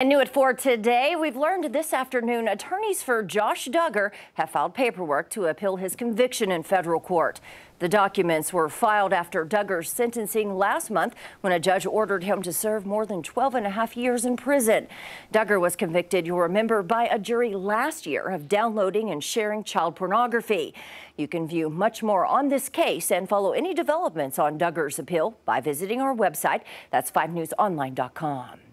And new at 4 today, we've learned this afternoon attorneys for Josh Duggar have filed paperwork to appeal his conviction in federal court. The documents were filed after Duggar's sentencing last month when a judge ordered him to serve more than 12 and a half years in prison. Duggar was convicted, you'll remember, by a jury last year of downloading and sharing child pornography. You can view much more on this case and follow any developments on Duggar's appeal by visiting our website. That's 5newsonline.com.